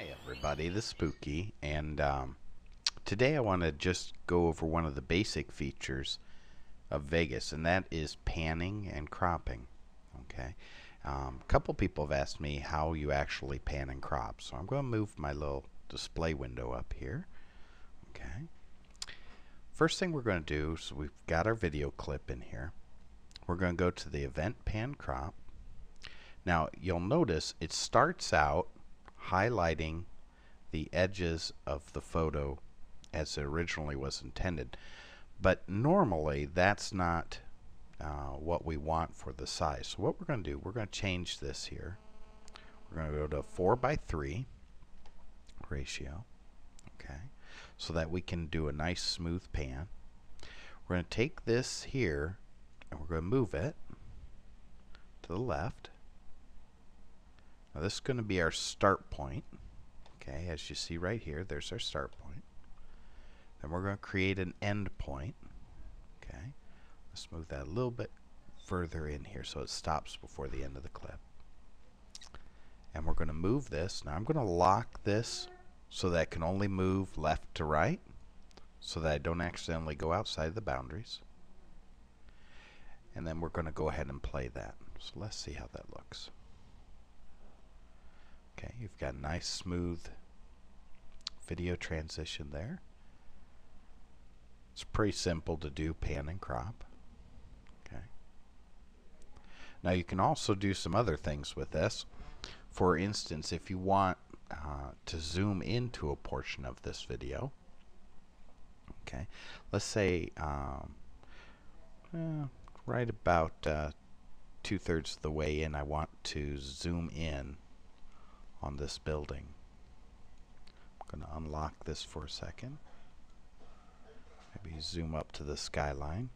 Hi everybody, this is Pookie, and um, today I want to just go over one of the basic features of Vegas, and that is panning and cropping. Okay, um, a couple people have asked me how you actually pan and crop, so I'm going to move my little display window up here. Okay, first thing we're going to do, so we've got our video clip in here. We're going to go to the Event Pan Crop. Now you'll notice it starts out highlighting the edges of the photo as it originally was intended. But normally that's not uh, what we want for the size. So what we're going to do, we're going to change this here. We're going to go to 4 by 3 ratio. Okay, so that we can do a nice smooth pan. We're going to take this here and we're going to move it to the left now this is going to be our start point. Okay, as you see right here, there's our start point. Then we're going to create an end point. Okay, let's move that a little bit further in here so it stops before the end of the clip. And we're going to move this. Now I'm going to lock this so that I can only move left to right so that I don't accidentally go outside the boundaries. And then we're going to go ahead and play that. So let's see how that looks. You've got a nice smooth video transition there. It's pretty simple to do pan and crop. Okay. Now you can also do some other things with this. For instance, if you want uh, to zoom into a portion of this video, okay, let's say um, uh, right about uh, two-thirds of the way in, I want to zoom in on this building. I'm going to unlock this for a second. Maybe zoom up to the skyline.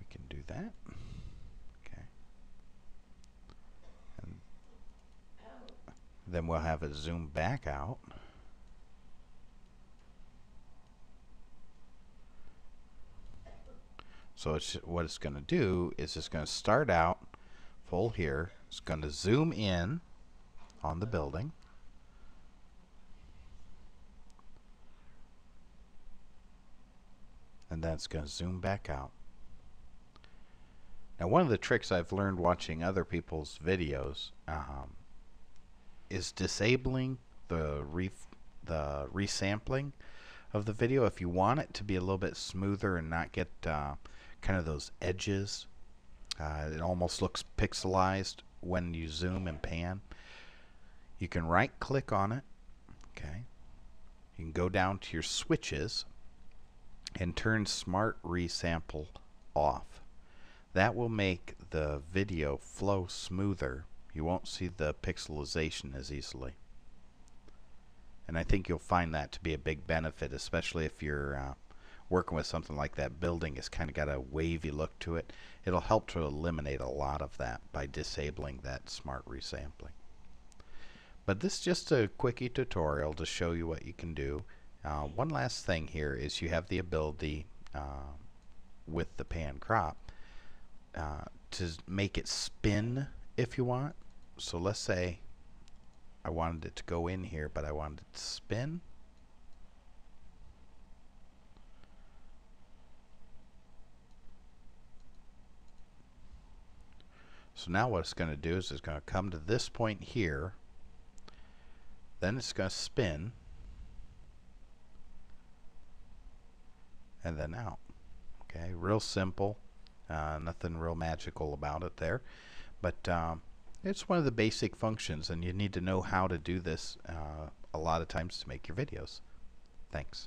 We can do that. Okay. And then we'll have it zoom back out. So it's, what it's going to do is it's going to start out full here it's going to zoom in on the building. And then it's going to zoom back out. Now one of the tricks I've learned watching other people's videos um, is disabling the re the resampling of the video if you want it to be a little bit smoother and not get uh, kind of those edges. Uh, it almost looks pixelized when you zoom and pan. You can right click on it. Okay. You can go down to your switches and turn Smart Resample off. That will make the video flow smoother. You won't see the pixelization as easily. And I think you'll find that to be a big benefit, especially if you're uh, working with something like that building has kind of got a wavy look to it, it'll help to eliminate a lot of that by disabling that smart resampling. But this is just a quickie tutorial to show you what you can do. Uh, one last thing here is you have the ability uh, with the pan crop uh, to make it spin if you want. So let's say I wanted it to go in here but I wanted it to spin. So now what it's going to do is it's going to come to this point here. Then it's going to spin. And then out. Okay, real simple. Uh, nothing real magical about it there. But um, it's one of the basic functions and you need to know how to do this uh, a lot of times to make your videos. Thanks.